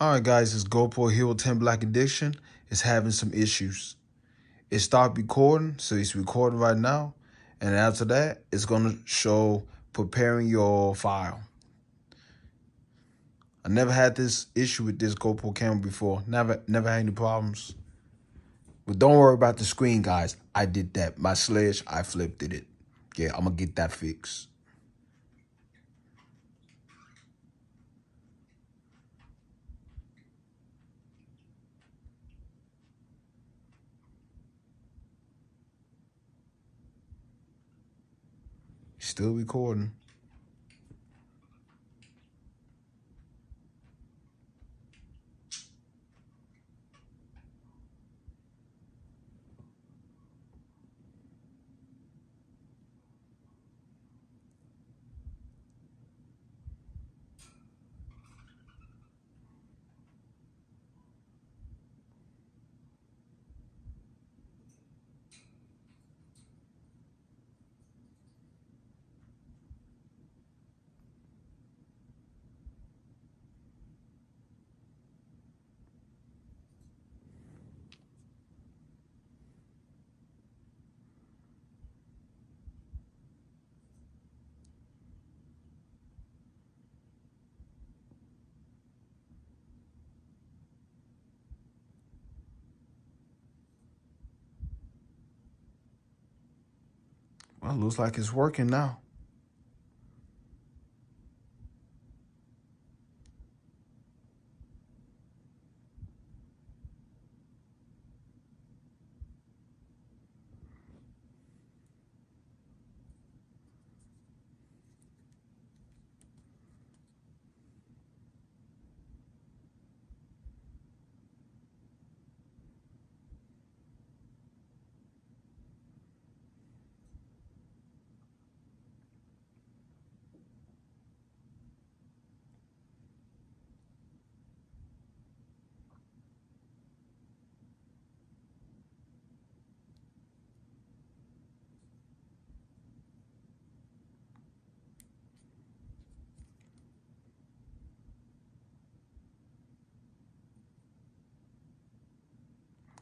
All right, guys, this GoPro Hero 10 Black Edition is having some issues. It stopped recording, so it's recording right now. And after that, it's going to show preparing your file. I never had this issue with this GoPro camera before. Never, never had any problems. But don't worry about the screen, guys. I did that. My sledge, I flipped it. Yeah, I'm going to get that fixed. Still recording. Well, looks like it's working now.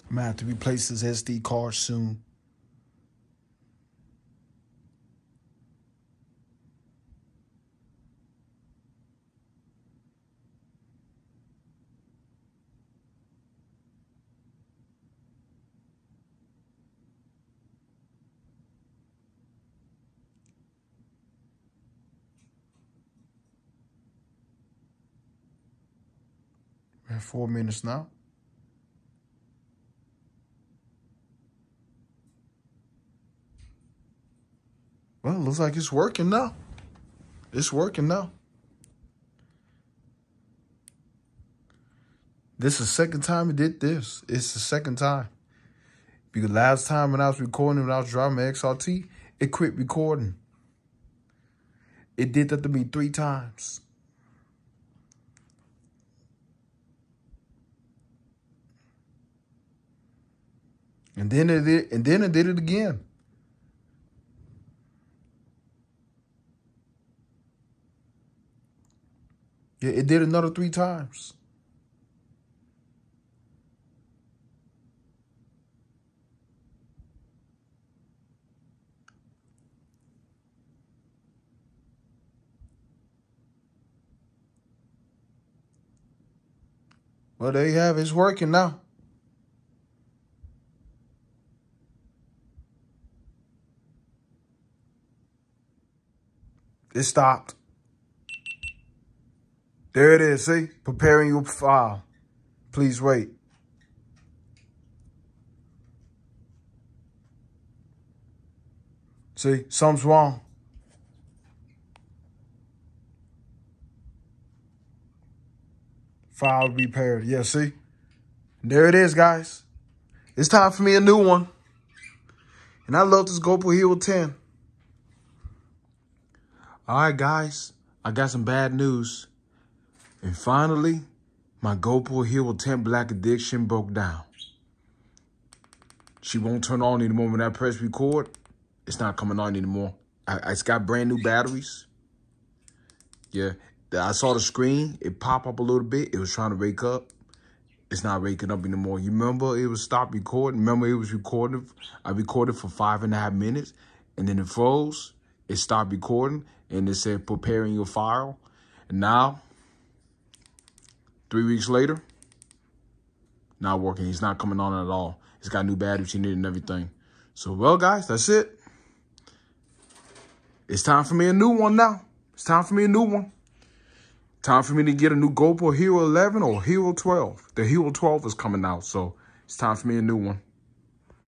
I'm gonna have to replace this SD card soon. We have four minutes now. Well, it looks like it's working now. It's working now. This is the second time it did this. It's the second time. Because last time when I was recording, when I was driving my XRT, it quit recording. It did that to me three times. And then it did, and then it did it again. It did another three times. Well, there you have it. It's working now. It stopped. There it is, see? Preparing your file. Please wait. See, something's wrong. File repaired. Yeah, see? There it is, guys. It's time for me a new one. And I love this GoPro Hero 10. All right, guys. I got some bad news. And finally, my GoPro Hero 10 Black Edition broke down. She won't turn on anymore when I press record. It's not coming on anymore. I, it's got brand new batteries. Yeah, I saw the screen. It pop up a little bit. It was trying to wake up. It's not waking up anymore. You remember it was stopped recording? Remember it was recording? I recorded for five and a half minutes and then it froze. It stopped recording and it said preparing your file. And now, three weeks later, not working. He's not coming on at all. He's got new batteries in it and everything. So, well, guys, that's it. It's time for me a new one now. It's time for me a new one. Time for me to get a new GoPro Hero 11 or Hero 12. The Hero 12 is coming out, so it's time for me a new one.